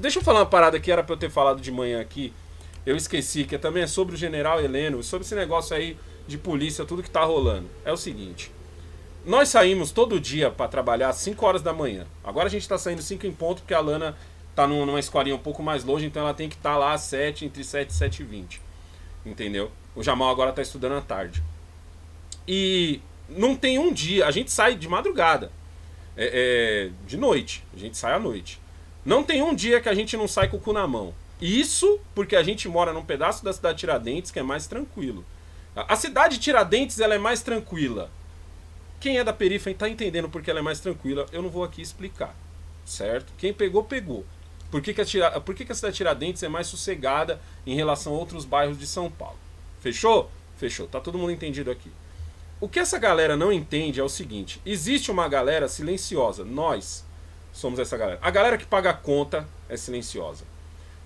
Deixa eu falar uma parada que era pra eu ter falado de manhã aqui. Eu esqueci, que também é sobre o general Heleno, sobre esse negócio aí de polícia, tudo que tá rolando. É o seguinte. Nós saímos todo dia para trabalhar às 5 horas da manhã. Agora a gente tá saindo 5 em ponto, porque a Lana tá numa escolinha um pouco mais longe, então ela tem que estar tá lá às 7, entre 7 e 7 e 20. Entendeu? O Jamal agora tá estudando à tarde. E não tem um dia, a gente sai de madrugada. É, é, de noite. A gente sai à noite. Não tem um dia que a gente não sai com o cu na mão. Isso porque a gente mora num pedaço da cidade de Tiradentes que é mais tranquilo. A cidade de Tiradentes ela é mais tranquila. Quem é da periferia está entendendo porque ela é mais tranquila. Eu não vou aqui explicar, certo? Quem pegou, pegou. Por que, que, a, Tira... Por que, que a cidade de Tiradentes é mais sossegada em relação a outros bairros de São Paulo? Fechou? Fechou. Tá todo mundo entendido aqui. O que essa galera não entende é o seguinte: existe uma galera silenciosa. Nós somos essa galera. A galera que paga a conta é silenciosa,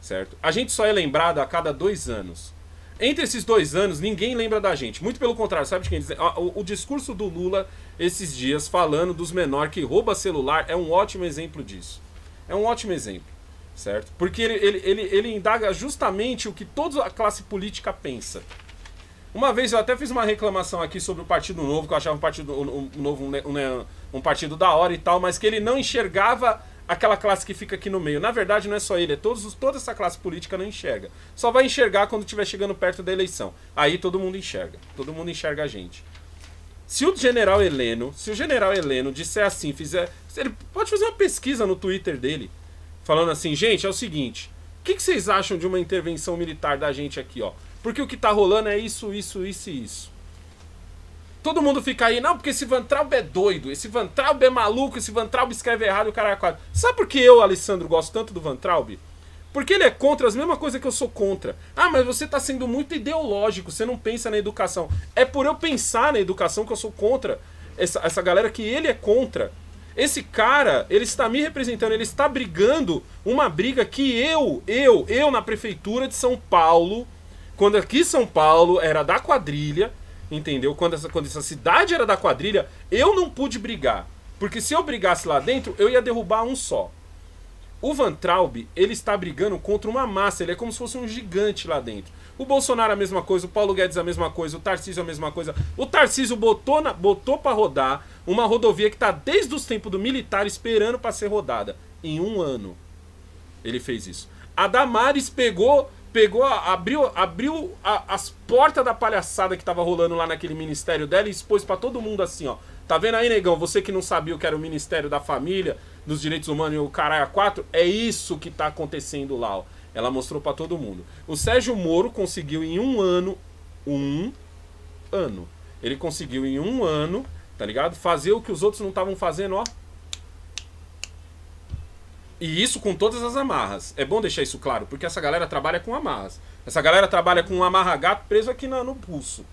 certo? A gente só é lembrado a cada dois anos. Entre esses dois anos, ninguém lembra da gente. Muito pelo contrário, sabe de quem diz? O, o, discurso do Lula esses dias falando dos menores que rouba celular é um ótimo exemplo disso. É um ótimo exemplo, certo? Porque ele, ele, ele, ele indaga justamente o que toda a classe política pensa. Uma vez eu até fiz uma reclamação aqui sobre o Partido Novo, que eu achava um partido um, um novo um, um, partido da hora e tal, mas que ele não enxergava aquela classe que fica aqui no meio. Na verdade, não é só ele, é todos, toda essa classe política não enxerga. Só vai enxergar quando estiver chegando perto da eleição. Aí todo mundo enxerga. Todo mundo enxerga a gente. Se o general Heleno, se o general Heleno disser assim, fizer. Ele pode fazer uma pesquisa no Twitter dele, falando assim, gente, é o seguinte. O que, que vocês acham de uma intervenção militar da gente aqui, ó? Porque o que tá rolando é isso, isso, isso e isso. Todo mundo fica aí, não, porque esse Van Traub é doido, esse Van Traub é maluco, esse Van Traub escreve errado o cara é quadro. Sabe por que eu, Alessandro, gosto tanto do Van Traub? Porque ele é contra as mesmas coisas que eu sou contra. Ah, mas você está sendo muito ideológico, você não pensa na educação. É por eu pensar na educação que eu sou contra essa, essa galera que ele é contra. Esse cara, ele está me representando, ele está brigando uma briga que eu, eu, eu na prefeitura de São Paulo quando aqui São Paulo era da quadrilha, entendeu? Quando essa, quando essa cidade era da quadrilha, eu não pude brigar. Porque se eu brigasse lá dentro, eu ia derrubar um só. O Van Traub, ele está brigando contra uma massa, ele é como se fosse um gigante lá dentro. O Bolsonaro a mesma coisa, o Paulo Guedes a mesma coisa, o Tarcísio a mesma coisa. O Tarcísio botou, botou para rodar uma rodovia que está desde os tempos do militar esperando para ser rodada. Em um ano. Ele fez isso. A Damares pegou pegou, abriu, abriu a, as portas da palhaçada que tava rolando lá naquele ministério dela e expôs para todo mundo assim, ó. Tá vendo aí, negão? Você que não sabia o que era o Ministério da Família, dos Direitos Humanos e o Caralho 4, é isso que tá acontecendo lá, ó. Ela mostrou para todo mundo. O Sérgio Moro conseguiu em um ano, um ano, ele conseguiu em um ano, tá ligado? Fazer o que os outros não estavam fazendo, ó. E isso com todas as amarras. É bom deixar isso claro, porque essa galera trabalha com amarras. Essa galera trabalha com um amarra-gato preso aqui no, no pulso.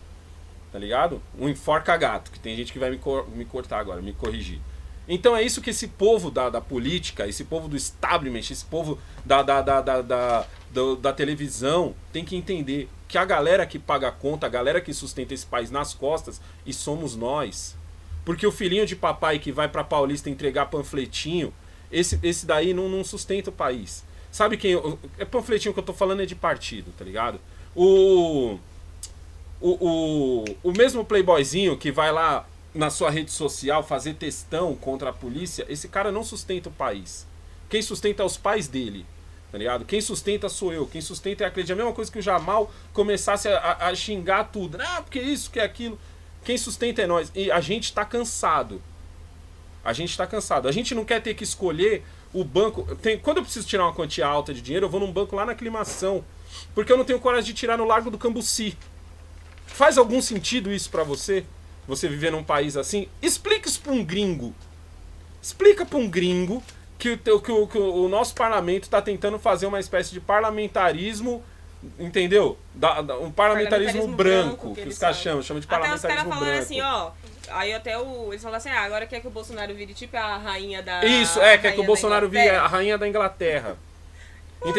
Tá ligado? Um enforca-gato, que tem gente que vai me, cor me cortar agora, me corrigir. Então é isso que esse povo da, da política, esse povo do establishment, esse povo da, da, da, da, da, da, da televisão tem que entender que a galera que paga a conta, a galera que sustenta esse país nas costas, e somos nós. Porque o filhinho de papai que vai pra Paulista entregar panfletinho esse, esse daí não, não sustenta o país. Sabe quem. É panfletinho que eu tô falando é de partido, tá ligado? O. O, o, o mesmo playboyzinho que vai lá na sua rede social fazer testão contra a polícia, esse cara não sustenta o país. Quem sustenta é os pais dele, tá ligado? Quem sustenta sou eu, quem sustenta é a. É a mesma coisa que o Jamal começasse a, a, xingar tudo. Ah, porque isso, que aquilo. Quem sustenta é nós. E a gente tá cansado. A gente está cansado. A gente não quer ter que escolher o banco. Tem, quando eu preciso tirar uma quantia alta de dinheiro, eu vou num banco lá na aclimação. Porque eu não tenho coragem de tirar no Largo do Cambuci. Faz algum sentido isso para você? Você viver num país assim? Explica isso para um gringo. Explica para um gringo que, que, o, que o nosso parlamento está tentando fazer uma espécie de parlamentarismo entendeu? Da, da, um parlamentarismo, parlamentarismo branco, branco, que, que os caras chamam, chamam de parlamentarismo branco. Até os caras falando assim, ó, Aí até o, eles falam assim, ah, agora quer que o Bolsonaro vire tipo a rainha da. Isso, é, quer que o Bolsonaro vire a rainha da Inglaterra.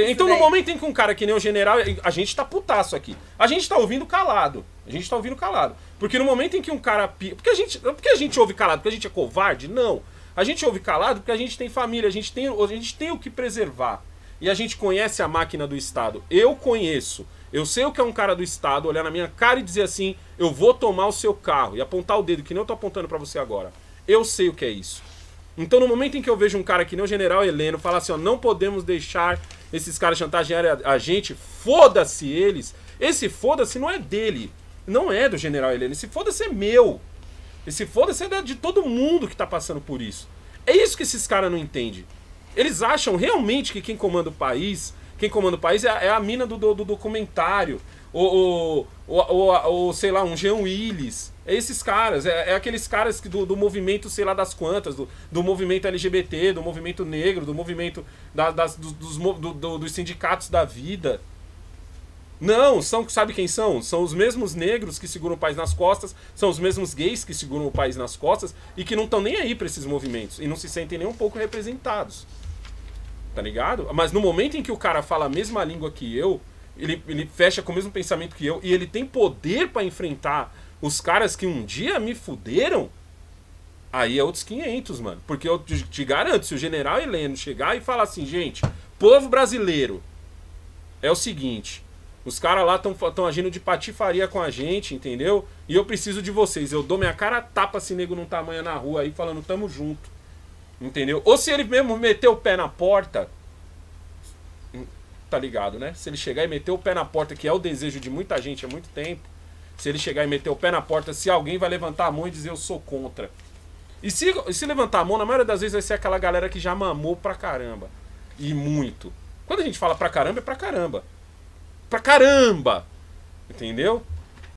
então, no momento em que um cara que nem o general. A gente tá putaço aqui. A gente tá ouvindo calado. A gente tá ouvindo calado. Porque no momento em que um cara. Porque a gente, porque a gente ouve calado? Porque a gente é covarde? Não. A gente ouve calado porque a gente tem família, a gente tem, a gente tem o que preservar. E a gente conhece a máquina do Estado. Eu conheço. Eu sei o que é um cara do Estado olhar na minha cara e dizer assim: eu vou tomar o seu carro e apontar o dedo, que nem eu tô apontando para você agora. Eu sei o que é isso. Então, no momento em que eu vejo um cara que nem o general Heleno falar assim: ó, não podemos deixar esses caras chantagearem a, gente, foda-se eles. Esse foda-se não é dele, não é do general Heleno. Esse foda-se é meu. Esse foda-se é de todo mundo que tá passando por isso. É isso que esses caras não entendem. Eles acham realmente que quem comanda o país quem comanda o país é, é a mina do, do, do documentário. Ou, ou, ou, ou, sei lá, um Jean Willis. É esses caras, é, é aqueles caras que do, do movimento, sei lá das quantas, do, do movimento LGBT, do movimento negro, do movimento da, das, dos, dos, do, dos sindicatos da vida. Não, são, sabe quem são? São os mesmos negros que seguram o país nas costas, são os mesmos gays que seguram o país nas costas e que não estão nem aí para esses movimentos e não se sentem nem um pouco representados. Tá ligado? Mas no momento em que o cara fala a mesma língua que eu, ele, ele fecha com o mesmo pensamento que eu e ele tem poder para enfrentar os caras que um dia me fuderam, aí é outros 500, mano. Porque eu te, garanto, se o general Heleno chegar e falar assim, gente, povo brasileiro, é o seguinte, os caras lá estão agindo de patifaria com a gente, entendeu? E eu preciso de vocês. Eu dou minha cara tapa se nego não tá amanhã na rua aí falando tamo junto. Entendeu? Ou se ele mesmo meter o pé na porta. Tá ligado, né? Se ele chegar e meter o pé na porta, que é o desejo de muita gente há muito tempo. Se ele chegar e meter o pé na porta, se alguém vai levantar a mão e dizer eu sou contra. E se, se levantar a mão, na maioria das vezes vai ser aquela galera que já mamou pra caramba. E muito. Quando a gente fala pra caramba, é pra caramba. Pra caramba! Entendeu?